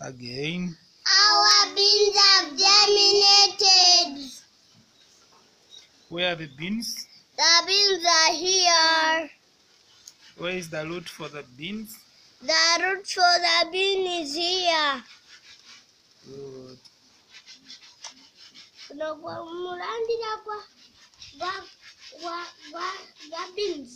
Again. Our beans have germinated. Where are the beans? The beans are here. Where is the root for the beans? The root for the bean is here. Good. Kuno gwa mulandira gwa gwa beans.